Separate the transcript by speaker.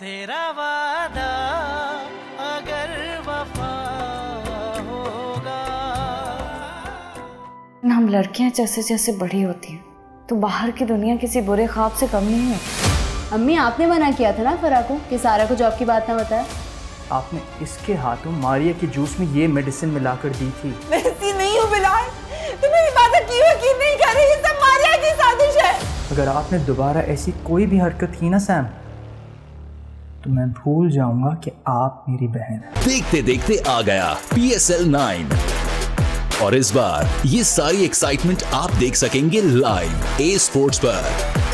Speaker 1: तेरा वादा अगर वफा होगा।
Speaker 2: हम लड़कियाँ जैसे जैसे बड़ी होती हैं तो बाहर की दुनिया किसी बुरे ख्वाब से कम नहीं है
Speaker 3: अम्मी आपने मना किया था ना फरा को कि सारा को जॉब की बात ना बताए
Speaker 4: आपने इसके हाथों मारिया के जूस में ये मेडिसिन मिलाकर दी थी।
Speaker 5: वैसी नहीं हूँ बिलाल तुम मेरी बात की यकीन नहीं कर रही ये सब मारिया की साजिश है।
Speaker 4: अगर आपने दोबारा ऐसी कोई भी हरकत की ना सैम तो मैं भूल जाऊँगा कि आप मेरी बहन
Speaker 6: देखते देखते आ गया पी एस एल नाइन। और इस बार ये सारी एक्साइटमेंट आप देख सकेंगे लाइव ए स्पोर्ट्स पर।